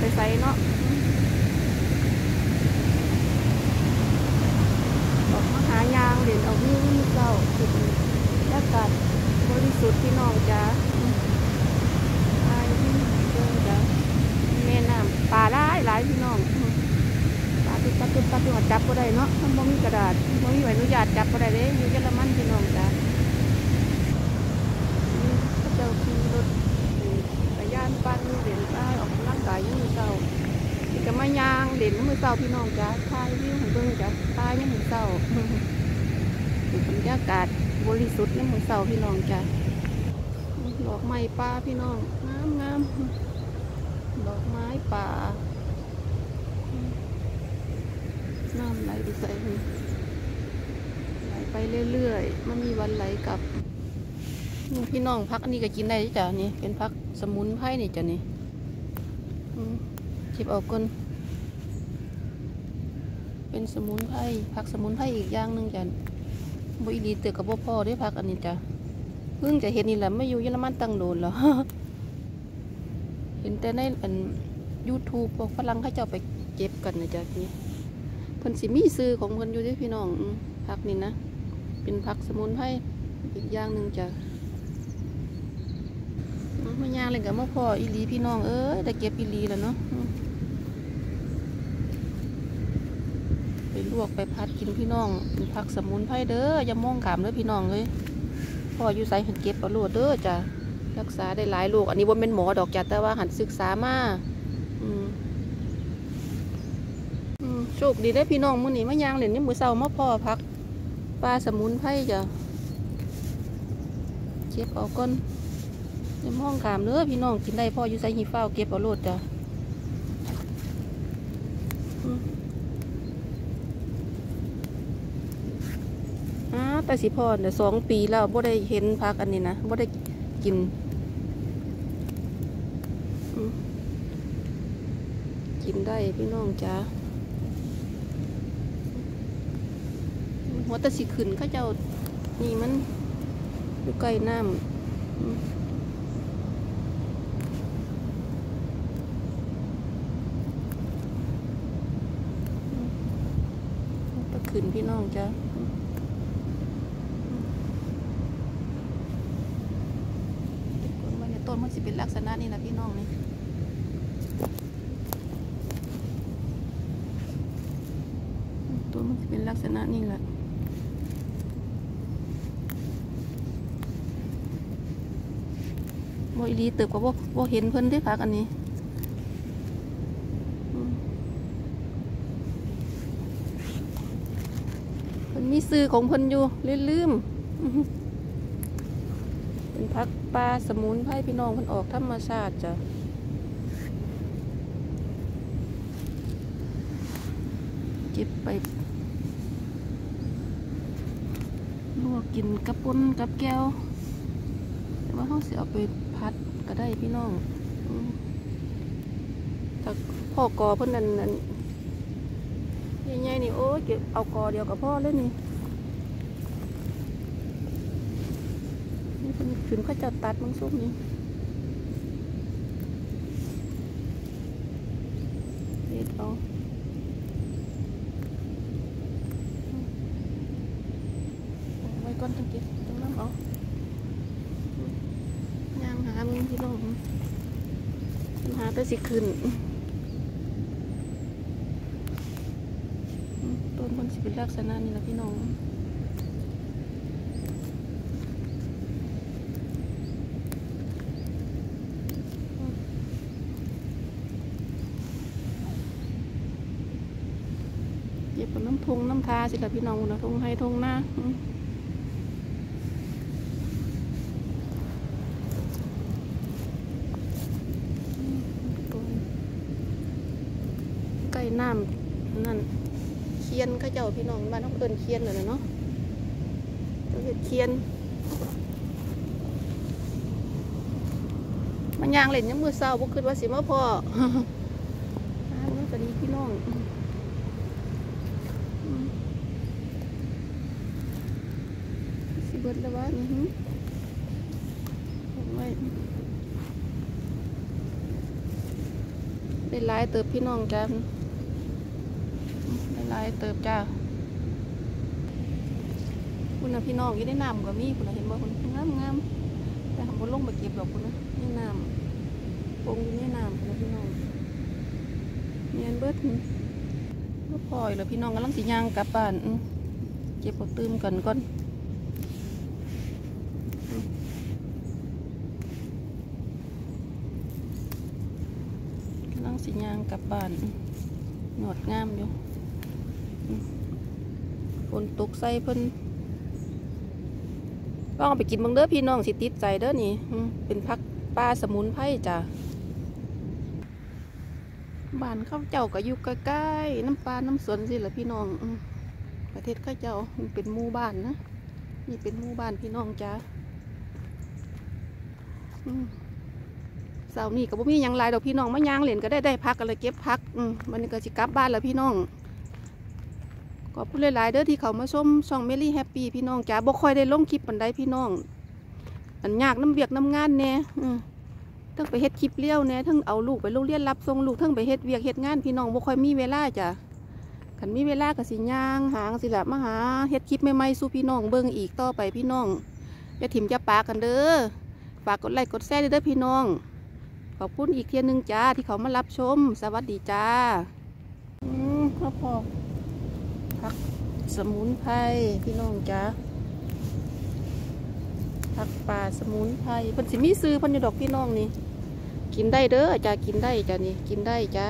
ไปไสเนาะออกมาหายางเด่นเอาวิวมือเศร้าสุดอากาศบริสุทธิ์พี่น้องจ้าไอ้พี่เจ้าแม่น้ำปลาหลายหลายพี่น้องปลาตุ๊บตับตุ๊บตับตุ๊บจับก็ได้เนาะมันบ่มีกระดาษบ่มีใบอนุญาตจับก็ได้เลยอยู่เยอรมันพี่น้องจ้านี่เขาเจ้าขี่รถไปย่านปั้นเด่นใต้ออกกำลังกายอยังมือเศร้านี่ก็มายาง เศร้าพี่น้องจ้าถ่ายวิวให้เบิ่งจ้าถ่ายยังมือเศร้าบรรยากาศบริสุทธิ์ในหมู่เสาพี่น้องจ้ะดอกไม้ป่าพี่น้องงามงามดอกไม้ป่าน้ำไหลไปใส่ไหลไปเรื่อยๆ มันมีวันไหลกลับนี่พี่น้องพักอันนี้ก็กินได้จ้ะนี่เป็นพักสมุนไพรนี่จ้ะนี่อืมเก็บออกก่อน เป็นสมุนไพรพักสมุนไพรอีกอย่างหนึ่งจ้ะบ่อีลีเตือกับบ่พ่อได้พักอันนี้จ้ะเพิ่งจะเห็นนี่แหละไม่อยู่เยอรมันตั้งโดนแล้วเห็นแต่ในอัน YouTube พวกฝรั่งเขาเจ้าไปเก็บกันนะจ๊ะนี่เพิ่นสิมีซื้อของเพิ่นอยู่ด้อพี่น้องอืมพักนี่นะเป็นผักสมุนไพรอีกอย่างหนึ่งจ้ะมมายางเลยกับบ่พ่ออีลีพี่น้องเอ้ยได้เก็บอีหลีแล้วเนาะอืมไป ลวกไปพัดกินพี่น้องเป็นผักสมุนไพรเด้ออย่ามองขามเด้อพี่น้องเลยพ่ออยู่ไสหันเก็บเอาโลดเด้อจ้ะรักษาได้หลายโรคอันนี้ว่าเป็นหมอดอกจ้ะแต่ว่าหันศึกษามาอืมโชคดีได้พี่น้องมื้อนี้มายางเล่นนี่มือเช้ามาพ่อพักปลาสมุนไพรจ้ะเก็บเอาก่อนอย่ามองขามเด้อพี่น้องกินได้พ่ออยู่ไสหีฟ้าเก็บเอาโลดจ้ะ อ้าแต่สิพ่อเดี๋ยวสองปีแล้วบ่ได้เห็นพักอันนี้นะบ่ได้กินกินได้พี่น้องจ้าหัวตะสิขึ้นเข้าเจ้านี่มันอยู่ใกล้น้ำตะขึ้นพี่น้องจ้า ต้น มันเนี่ยต้นมันสิเป็นลักษณะนี้นะพี่น้องนี่ต้นมันสิเป็นลักษณะนี้แหละบอีหลีเติบกับว่าบ่เห็นเพิ่นได้พักอันนี้อืมเพิ่นมีซื้อของเพิ่นอยู่ลืมๆอื้อหือ เป็นพักปลาสมุนไพรพี่น้องมันออกธรรมชาติจ้ะเก็บไปลวกกินกับปุ้นกับแก้ว แต่ว่าเขาเสียเอาไปพัดก็ได้พี่น้องถ้าพ่อกอเพิ่นนั่นนั่นใหญ่ๆนี่โอ้ยเก็บเอากอเดียวกับพ่อเลยนี่ นี่เป็น ถึงเขาจะตัดมังส้มนี่เด็ดเอาไว้ก่อนจังเก็บจังน้ำเอาย่างหามึงที่น้องหาแต่สิขึ้นต้นมันสิเป็นลักษณะนี้แหละพี่น้อง เก็บน้ำพุงน้ำทาสิกับพี่น้องนะทงให้ทงหน้าใกล้น้ำนั่นเคียนข้าเจ้าพี่น้องบ้านต้องเอินเคียนเลยเนาะต้องเห็ดเคียนมันยางเล่นยังมือเศร้าบ่คิดว่าสิมาพ่อามันก็ดีพี่น้อง อืมสิเบิดแล้ววะอือหือเอาไว้ได้หลายเติบพี่น้องจ้าได้หลายเติบจ้าคุณนะพี่น้องอยู่ในน้ำก็มีคุณนะเห็นบ่คุณงามงามแต่ทำบนลงไปเก็บดอกคุณนะในน้ำปงอยู่ในน้ำคุณนะพี่น้องเนียนเบิดก็พลอยแล้วพี่น้องกำลังสิย่างกลับบ้านอื้อเก็บปตื้มกันก่อน กำลัง สิยางกลับบ้านหนวดงามอยู่ฝนตกใส่เพิ่นลองเอาไปกินบังเด้อพี่น้องสิติดใจเด้อนี่เป็นพักปลาสมุนไพรจ้ะบ้านข้าเจ้าก็อยู่ใกล้ๆน้ำปลาน้ำสวนสิละพี่น้องประเทศข้าเจ้ามันเป็นหมู่บ้านนะนี่เป็นหมู่บ้านพี่น้องจ้าอืม สานี้ก็บ่มีหยังหลายดอกพี่น้องมาย่างเล่นก็ได้ได้ผักก็เลยเก็บผักอืมวันนี้ก็สิกลับบ้านแล้วพี่น้องขอบคุณหลายๆเด้อที่เขามาชมช่องเมลี่แฮปปี้พี่น้องจ้าบ่ค่อยได้ลงคลิปปานใดพี่น้องอันยากน้ำเบียกน้ำงานแหน่อืมทั้งไปเฮ็ดคลิปเลี้ยวแหน่ทั้งเอาลูกไปโรงเรียนรับส่งลูกทั้งไปเฮ็ดเวียกเฮ็ดงานพี่น้องบ่ค่อยมีเวลาจ้ะคันมีเวลาก็สิย่างหางสิละมาหาเฮ็ดคลิปใหม่ๆสู่พี่น้องเบิ่งอีกต่อไปพี่น้องอย่าถิ่มอย่าปากันเด้อฝากกดไลค์กดแชร์ด้เด้อพี่น้อง ขอบคุณอีกเทียนหนึ่งจ้าที่เขามารับชม สวัสดีจ้า อืมพอพอผักสมุนไพรพี่น้องจ้าผักป่าสมุนไพรเพิ่นสิมีซื้อพันยดอกพี่น้องนี่ กินได้เด้อจ้ากินได้จ้านี่ กินได้จ้า